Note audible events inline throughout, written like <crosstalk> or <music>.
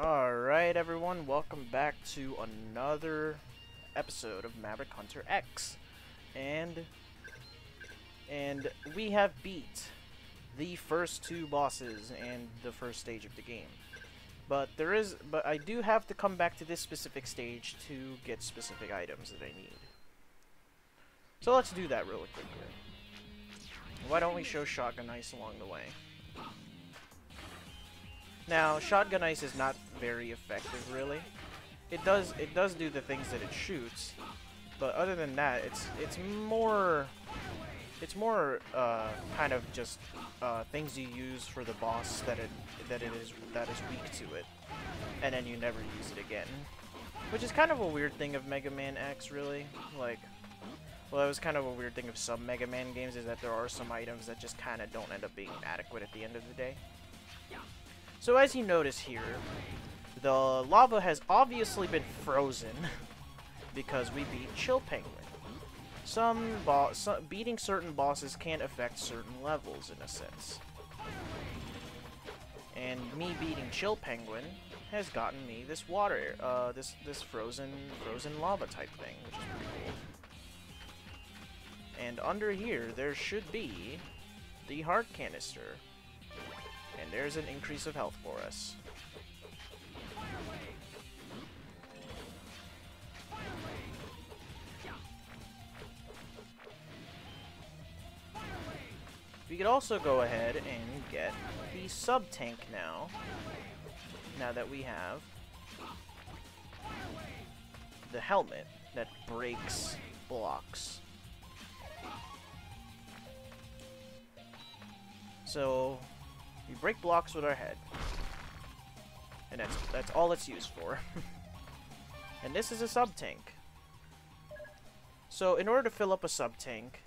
Alright everyone, welcome back to another episode of Maverick Hunter X. And and we have beat the first two bosses and the first stage of the game. But there is but I do have to come back to this specific stage to get specific items that I need. So let's do that really quickly. Why don't we show Shotgun Ice along the way? Now, Shotgun Ice is not very effective, really. It does it does do the things that it shoots, but other than that, it's it's more it's more uh, kind of just uh, things you use for the boss that it that it is that is weak to it, and then you never use it again, which is kind of a weird thing of Mega Man X, really. Like, well, it was kind of a weird thing of some Mega Man games is that there are some items that just kind of don't end up being adequate at the end of the day. So as you notice here, the lava has obviously been frozen because we beat Chill Penguin. Some, beating certain bosses can affect certain levels in a sense. And me beating Chill Penguin has gotten me this water, uh, this this frozen frozen lava type thing, which is pretty cool. And under here, there should be the heart canister. And there's an increase of health for us. We could also go ahead and get the sub-tank now. Now that we have the helmet that breaks blocks. So, we break blocks with our head. And that's that's all it's used for. <laughs> and this is a sub-tank. So in order to fill up a sub-tank,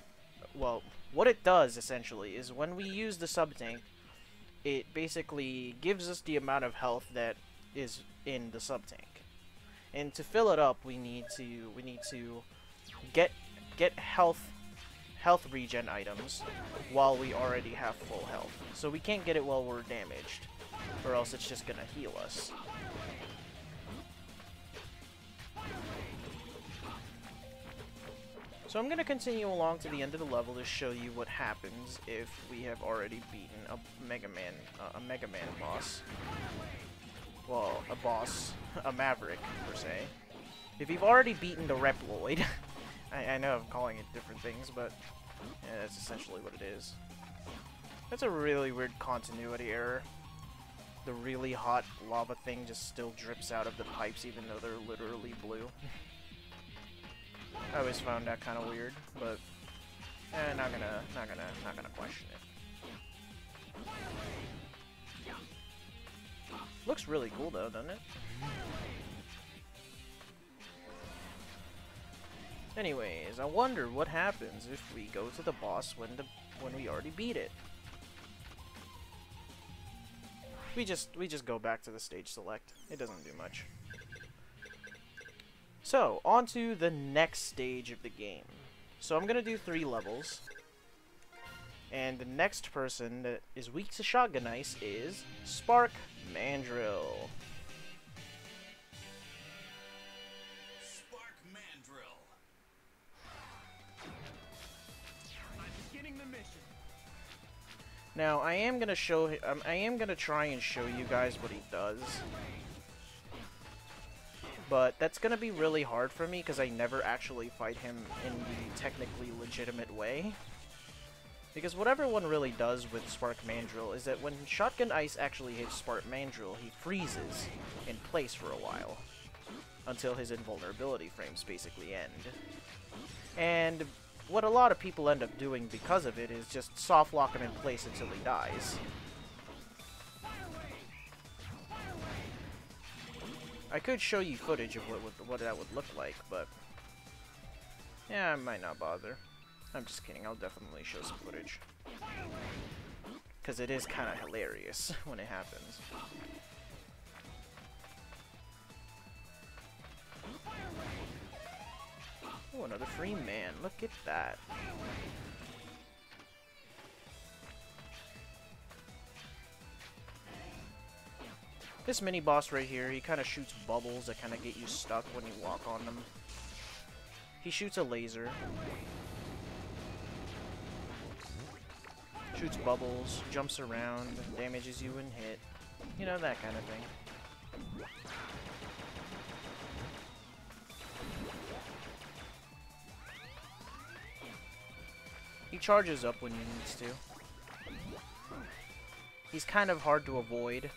well, what it does essentially is when we use the sub-tank, it basically gives us the amount of health that is in the sub-tank. And to fill it up, we need to we need to get get health health regen items while we already have full health. So we can't get it while we're damaged, or else it's just gonna heal us. So I'm gonna continue along to the end of the level to show you what happens if we have already beaten a Mega Man, uh, a Mega Man boss. Well, a boss, <laughs> a Maverick, per se. If you've already beaten the Reploid, <laughs> I, I know I'm calling it different things, but yeah, that's essentially what it is. That's a really weird continuity error. The really hot lava thing just still drips out of the pipes even though they're literally blue. I always found that kind of weird, but eh, not gonna, not gonna, not gonna question it. Looks really cool though, doesn't it? Anyways, I wonder what happens if we go to the boss when the when we already beat it. We just we just go back to the stage select. It doesn't do much. So, on to the next stage of the game. So I'm gonna do three levels. And the next person that is weak to Shotgun Ice is Spark Mandrill. Now, I am gonna show, um, I am gonna try and show you guys what he does. But that's gonna be really hard for me because I never actually fight him in the technically legitimate way. Because what everyone really does with Spark Mandrill is that when Shotgun Ice actually hits Spark Mandrill, he freezes in place for a while. Until his invulnerability frames basically end. And what a lot of people end up doing because of it is just soft lock him in place until he dies. I could show you footage of what, what that would look like, but yeah, I might not bother. I'm just kidding, I'll definitely show some footage. Because it is kind of hilarious <laughs> when it happens. Oh, another free man. Look at that. This mini boss right here, he kind of shoots bubbles that kind of get you stuck when you walk on them. He shoots a laser. Shoots bubbles, jumps around, damages you when hit. You know, that kind of thing. Charges up when he needs to. He's kind of hard to avoid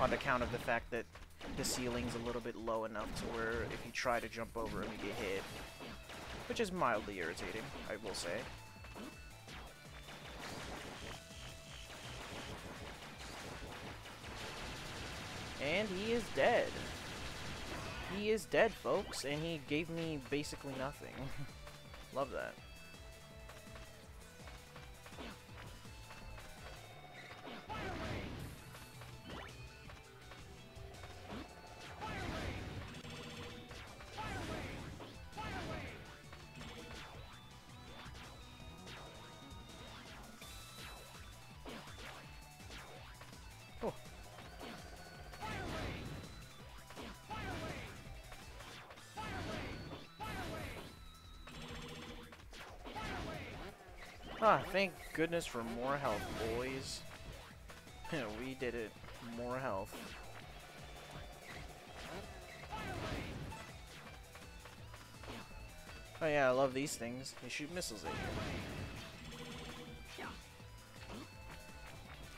on account of the fact that the ceiling's a little bit low enough to where if you try to jump over him, you get hit. Which is mildly irritating, I will say. And he is dead. He is dead, folks, and he gave me basically nothing. <laughs> Love that. Ah, thank goodness for more health, boys. <laughs> we did it. More health. Oh yeah, I love these things. They shoot missiles at you.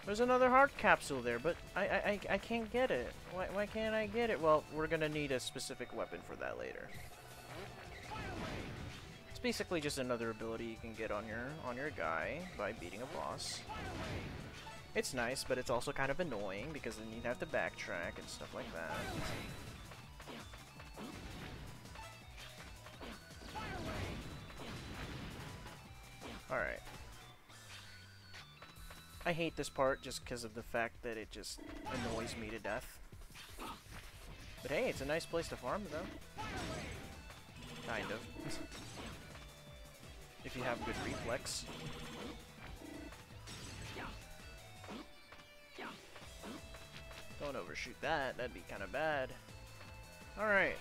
There's another heart capsule there, but I, I, I can't get it. Why, why can't I get it? Well, we're gonna need a specific weapon for that later basically just another ability you can get on your on your guy by beating a boss. It's nice, but it's also kind of annoying because then you'd have to backtrack and stuff like that. Alright. I hate this part just because of the fact that it just annoys me to death. But hey, it's a nice place to farm though. Kind of. <laughs> if you have good reflex. Don't overshoot that, that'd be kind of bad. Alright.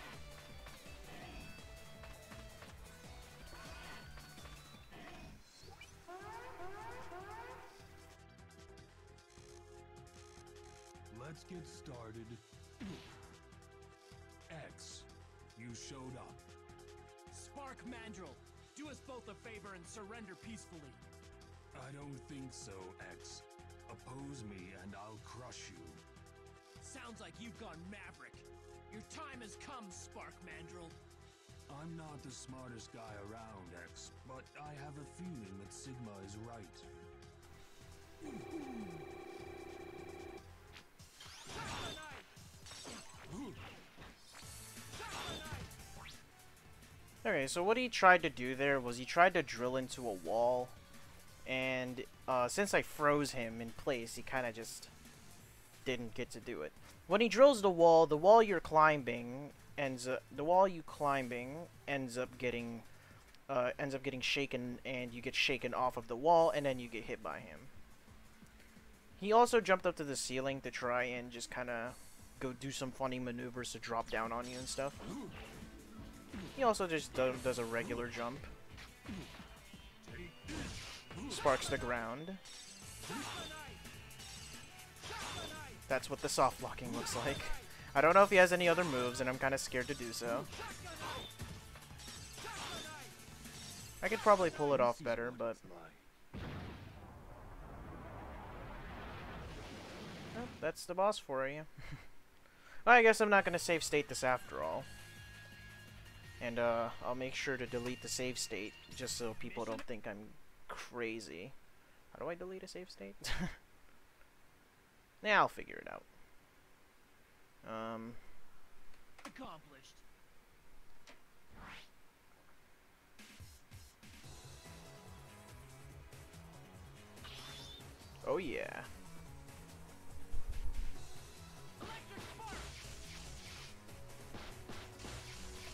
Let's get started. X, you showed up. Spark Mandrill, do us both a favor and surrender peacefully. I don't think so, X. Oppose me and I'll crush you. Sounds like you've gone maverick. Your time has come, Spark Mandrill. I'm not the smartest guy around, X, but I have a feeling that Sigma is right. Okay, so what he tried to do there was he tried to drill into a wall, and uh, since I froze him in place, he kind of just didn't get to do it. When he drills the wall, the wall you're climbing ends up, the wall you climbing ends up getting uh, ends up getting shaken, and you get shaken off of the wall, and then you get hit by him. He also jumped up to the ceiling to try and just kind of go do some funny maneuvers to drop down on you and stuff. He also just does a regular jump. Sparks the ground. That's what the soft locking looks like. I don't know if he has any other moves, and I'm kind of scared to do so. I could probably pull it off better, but... Well, that's the boss for you. <laughs> well, I guess I'm not going to save state this after all. And uh, I'll make sure to delete the save state, just so people don't think I'm crazy. How do I delete a save state? <laughs> yeah, I'll figure it out. Um... Accomplished. Oh yeah.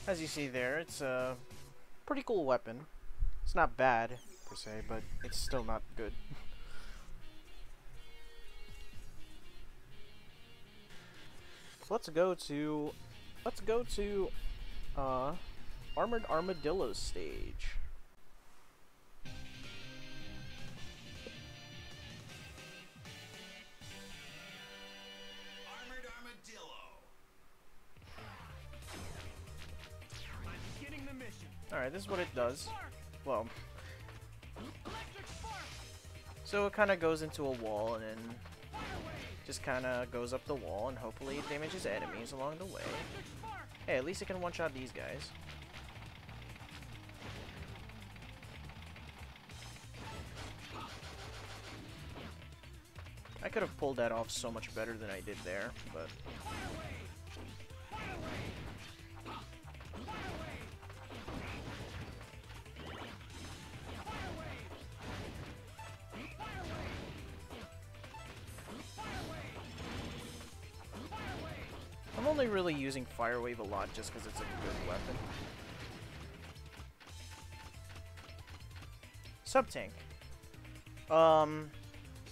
As you see there, it's a pretty cool weapon. It's not bad, per se, but it's still not good. <laughs> let's go to let's go to uh Armored Armadillo stage. Alright, this is what it does. Well, so it kind of goes into a wall and then just kind of goes up the wall and hopefully damages enemies along the way. Hey, at least it can one-shot these guys. I could have pulled that off so much better than I did there, but... Fire Wave a lot just because it's a good weapon. Sub-tank. Um,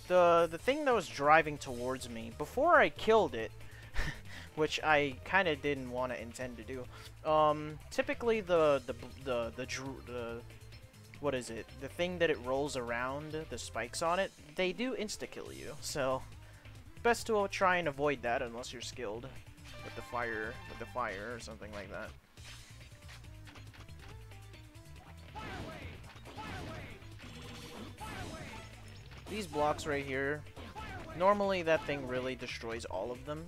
the the thing that was driving towards me before I killed it, <laughs> which I kind of didn't want to intend to do. Um, typically the the the the, dr the what is it? The thing that it rolls around, the spikes on it, they do insta kill you. So best to try and avoid that unless you're skilled with the fire with the fire or something like that. These blocks right here, normally that thing really destroys all of them.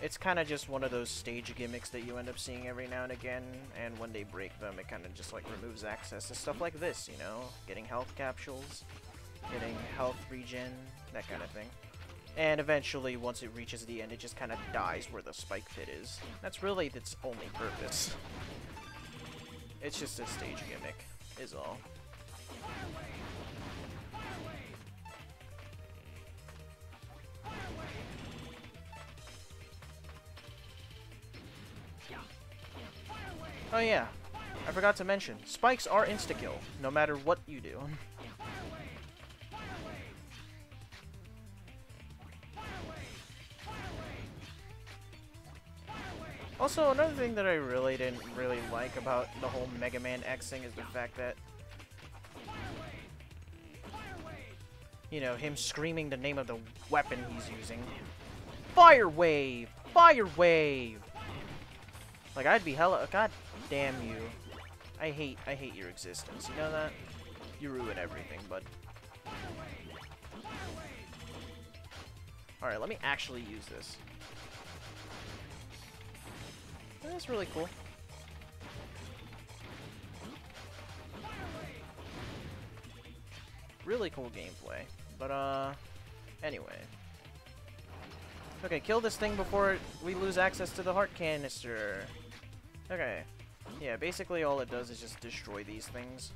It's kind of just one of those stage gimmicks that you end up seeing every now and again, and when they break them, it kind of just like removes access to stuff like this, you know? Getting health capsules, getting health regen, that kind of thing. And eventually, once it reaches the end, it just kind of dies where the spike pit is. That's really its only purpose. It's just a stage gimmick, is all. Oh yeah, I forgot to mention, spikes are insta-kill, no matter what you do. <laughs> Also, another thing that I really didn't really like about the whole Mega Man X thing is the fact that, you know, him screaming the name of the weapon he's using. Fire Wave! Fire Wave! Like, I'd be hella- god damn you. I hate- I hate your existence, you know that? You ruin everything, bud. Alright, let me actually use this. That's really cool. Really cool gameplay. But, uh, anyway. Okay, kill this thing before we lose access to the heart canister. Okay. Yeah, basically all it does is just destroy these things.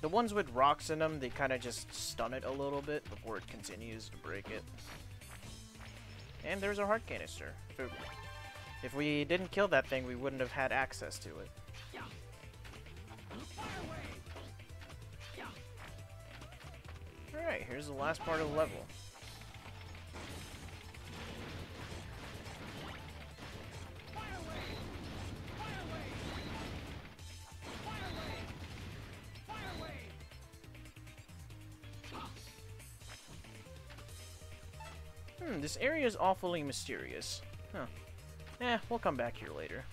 The ones with rocks in them, they kind of just stun it a little bit before it continues to break it. And there's our heart canister. If we didn't kill that thing, we wouldn't have had access to it. Alright, here's the last part of the level. Hmm, this area is awfully mysterious. Huh. Eh, we'll come back here later.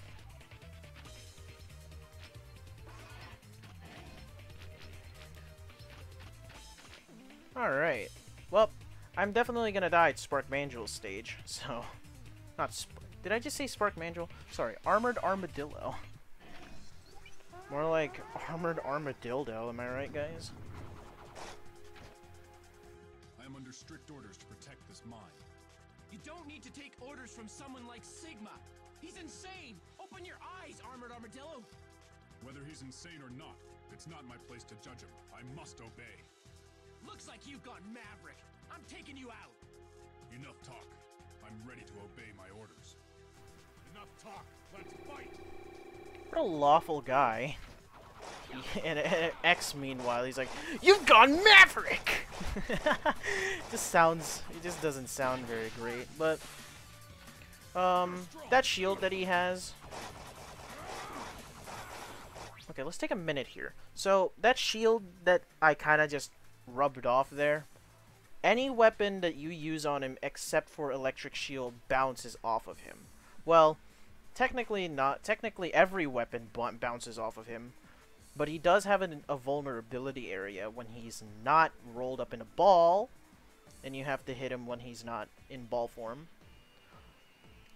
Alright. Well, I'm definitely gonna die at Spark Mandrill's stage, <laughs> so... Not Sp Did I just say Spark Mandrill? Sorry, Armored Armadillo. More like Armored Armadillo, am I right, guys? I am under strict orders don't need to take orders from someone like Sigma. He's insane. Open your eyes, Armored Armadillo. Whether he's insane or not, it's not my place to judge him. I must obey. Looks like you've gone maverick. I'm taking you out. Enough talk. I'm ready to obey my orders. Enough talk. Let's fight. What a lawful guy. <laughs> and, and X, meanwhile, he's like, You've gone Maverick! <laughs> just sounds, it just doesn't sound very great, but, um, that shield that he has, okay, let's take a minute here. So, that shield that I kind of just rubbed off there, any weapon that you use on him except for electric shield bounces off of him. Well, technically not, technically every weapon bounces off of him, but he does have an, a vulnerability area when he's not rolled up in a ball, and you have to hit him when he's not in ball form.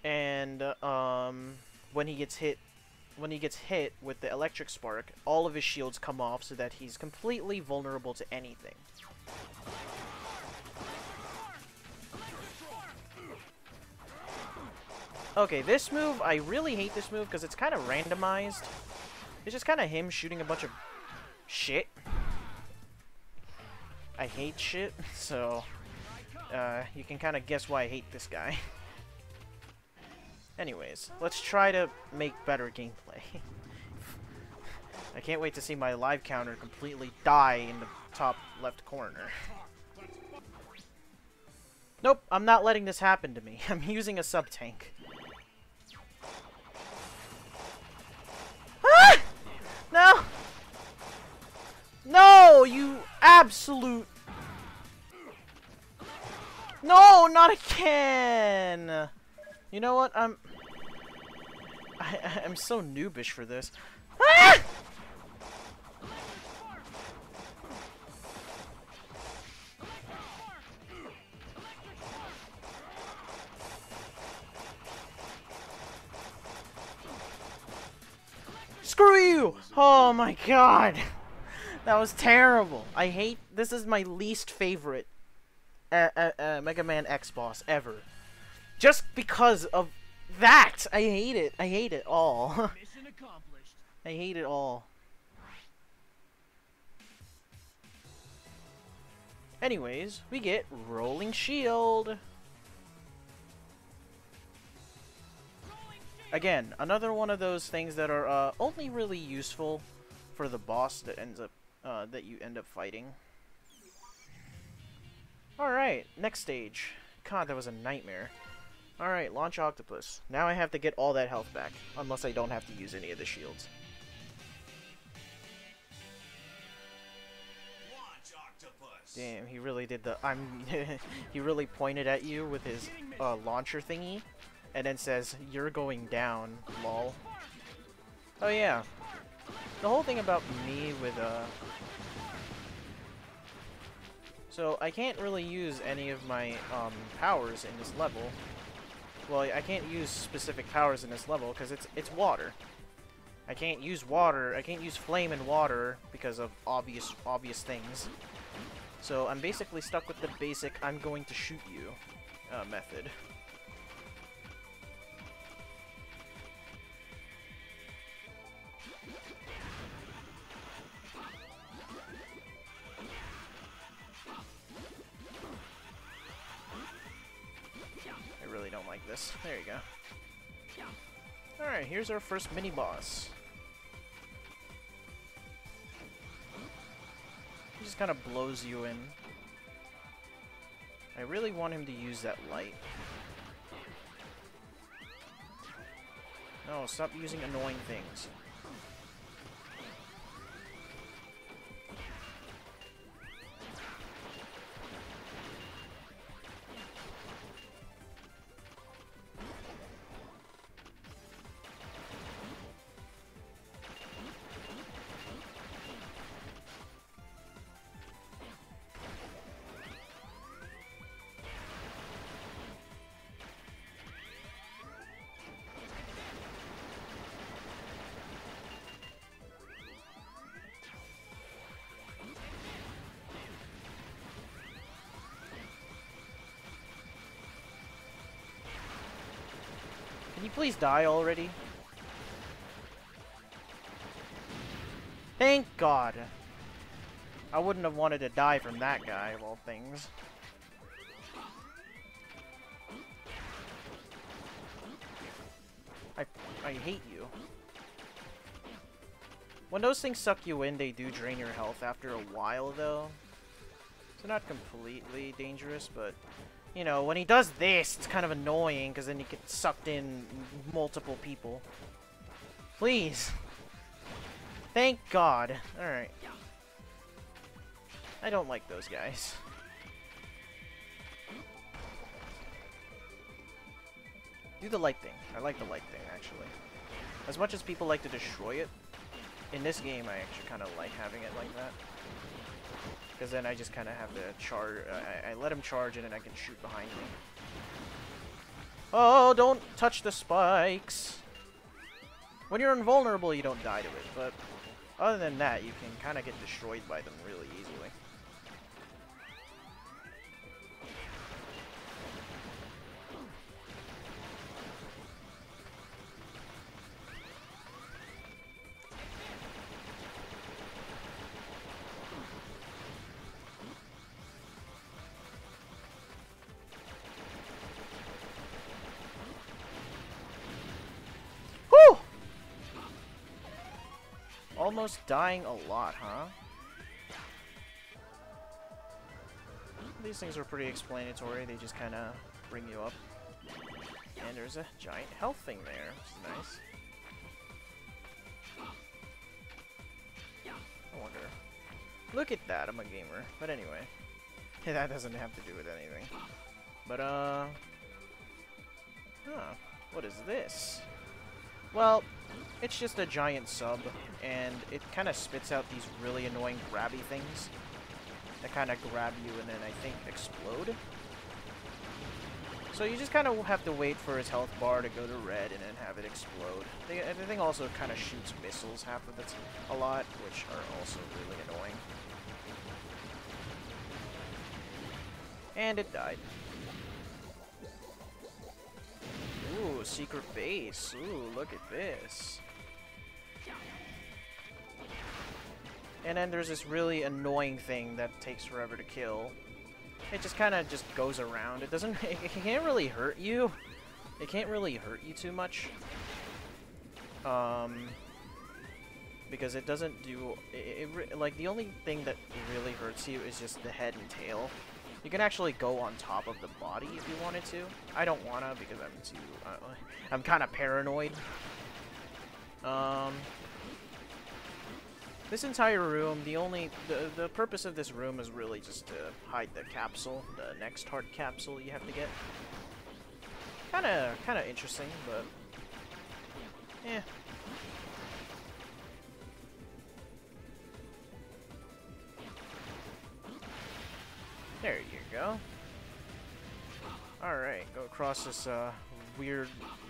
And um, when he gets hit, when he gets hit with the electric spark, all of his shields come off so that he's completely vulnerable to anything. Okay, this move, I really hate this move because it's kind of randomized. It's just kind of him shooting a bunch of shit. I hate shit, so uh, you can kind of guess why I hate this guy. <laughs> Anyways, let's try to make better gameplay. <laughs> I can't wait to see my live counter completely die in the top left corner. Nope, I'm not letting this happen to me. <laughs> I'm using a sub-tank. Absolute... No, not again! You know what, I'm... I, I'm so noobish for this. Ah! Screw you! Oh my god! That was terrible. I hate... This is my least favorite uh, uh, uh, Mega Man X boss ever. Just because of that! I hate it. I hate it all. <laughs> Mission accomplished. I hate it all. Anyways, we get Rolling Shield. Again, another one of those things that are uh, only really useful for the boss that ends up uh, that you end up fighting. Alright, next stage. God, that was a nightmare. Alright, launch octopus. Now I have to get all that health back, unless I don't have to use any of the shields. Damn, he really did the I'm <laughs> he really pointed at you with his uh, launcher thingy and then says, you're going down, lol. Oh yeah. The whole thing about me with, uh... So, I can't really use any of my, um, powers in this level. Well, I can't use specific powers in this level, because it's, it's water. I can't use water, I can't use flame and water, because of obvious, obvious things. So, I'm basically stuck with the basic, I'm going to shoot you, uh, method. Like this. There you go. Alright, here's our first mini-boss. He just kind of blows you in. I really want him to use that light. No, stop using annoying things. You please die already? Thank God. I wouldn't have wanted to die from that guy, of all things. I, I hate you. When those things suck you in, they do drain your health after a while, though. So not completely dangerous, but you know, when he does this, it's kind of annoying because then you get sucked in multiple people. Please. Thank God. Alright. I don't like those guys. Do the light thing. I like the light thing, actually. As much as people like to destroy it, in this game I actually kind of like having it like that. Because then I just kind of have to charge, I, I let him charge and then I can shoot behind me. Oh, don't touch the spikes! When you're invulnerable, you don't die to it, but other than that, you can kind of get destroyed by them really easily. Almost dying a lot, huh? These things are pretty explanatory. They just kind of bring you up. And there's a giant health thing there, which is nice. I wonder. Look at that, I'm a gamer. But anyway. <laughs> that doesn't have to do with anything. But, uh... Huh. What is this? Well, it's just a giant sub, and it kind of spits out these really annoying grabby things that kind of grab you and then I think explode. So you just kind of have to wait for his health bar to go to red and then have it explode. The, the thing also kind of shoots missiles half of it a lot, which are also really annoying. And it died. Ooh, secret base. Ooh, look at this. And then there's this really annoying thing that takes forever to kill. It just kind of just goes around. It doesn't. <laughs> It, can't really hurt you. It can't really hurt you too much. Um. Because it doesn't do. It, it like the only thing that really hurts you is just the head and tail. You can actually go on top of the body if you wanted to. I don't wanna because I'm too. Uh, I'm kind of paranoid. Um. This entire room, the only the the purpose of this room is really just to hide the capsule, the next heart capsule you have to get. Kind of kind of interesting, but yeah. Go. Alright, go across this uh, weird,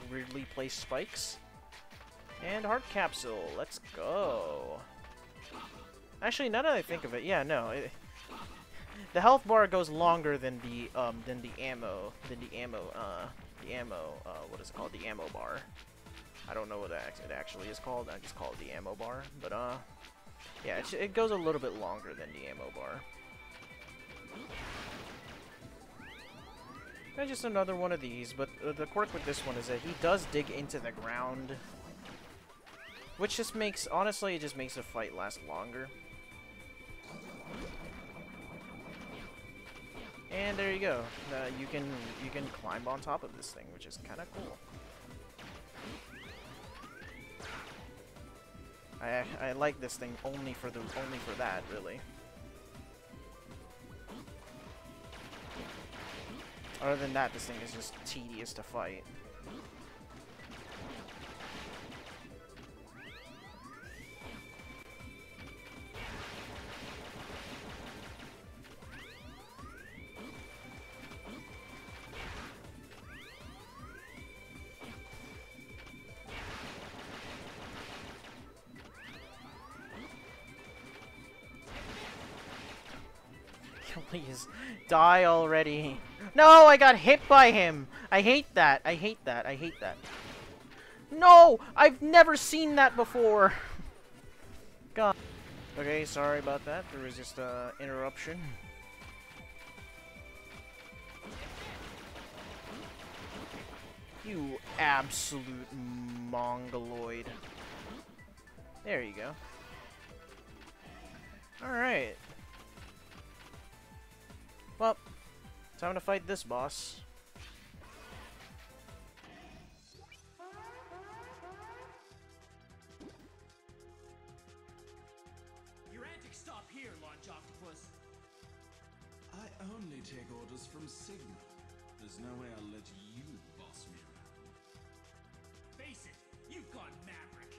weirdly placed spikes. And heart capsule, let's go. Actually, now that I think of it, yeah, no. It, the health bar goes longer than the um than the ammo than the ammo uh the ammo uh what is it called the ammo bar. I don't know what it actually is called. I just call it the ammo bar. But uh, yeah, it, it goes a little bit longer than the ammo bar. Just another one of these, but uh, the quirk with this one is that he does dig into the ground. Which just makes, honestly, it just makes the fight last longer. And there you go. Uh, you can you can climb on top of this thing, which is kind of cool. I I like this thing only for the only for that, really. Other than that, this thing is just tedious to fight. <laughs> Please, die already. No, I got hit by him. I hate that. I hate that. I hate that. No! I've never seen that before. God. Okay, sorry about that. There was just a uh, interruption. You absolute mongoloid. There you go. Alright. Well, time to fight this boss. Your antics stop here, Launch Octopus. I only take orders from Sigma. There's no way I'll let you boss me around. Face it, you've gone maverick.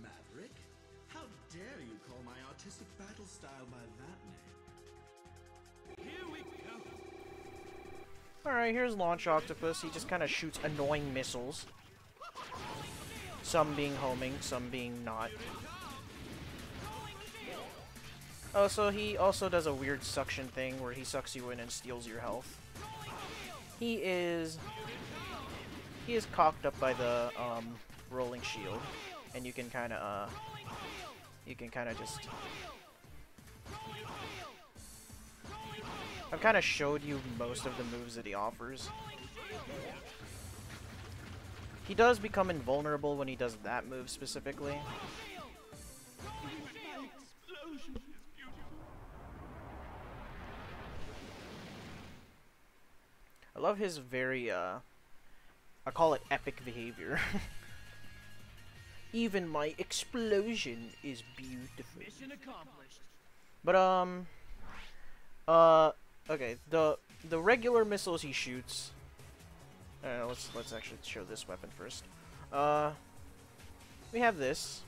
Maverick? How dare you call my artistic battle style by that name? Here we go. Alright, here's Launch Octopus. He just kind of shoots annoying missiles. Some being homing, some being not. Oh, so he also does a weird suction thing where he sucks you in and steals your health. He is... He is cocked up by the, um, rolling shield. And you can kind of, uh... You can kind of just... I've kind of showed you most of the moves that he offers. He does become invulnerable when he does that move specifically. I love his very, uh, I call it epic behavior. <laughs> Even my explosion is beautiful. Mission accomplished. But um, uh, okay. The the regular missiles he shoots. Uh, let's let's actually show this weapon first. Uh, we have this.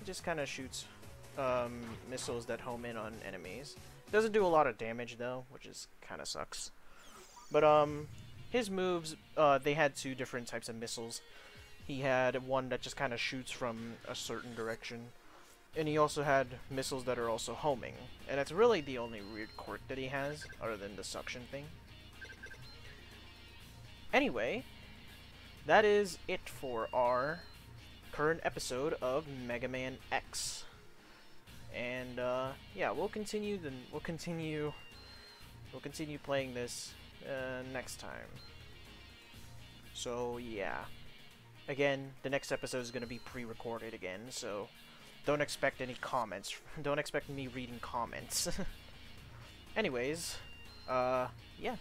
It just kind of shoots um, missiles that home in on enemies. Doesn't do a lot of damage though, which is kind of sucks. But um, his moves, uh, they had two different types of missiles. He had one that just kind of shoots from a certain direction, and he also had missiles that are also homing. And that's really the only weird quirk that he has, other than the suction thing. Anyway, that is it for our current episode of Mega Man X. And uh, yeah, we'll continue. Then we'll continue. We'll continue playing this uh, next time. So yeah. Again, the next episode is going to be pre-recorded again, so don't expect any comments. <laughs> Don't expect me reading comments. <laughs> Anyways, uh, yeah.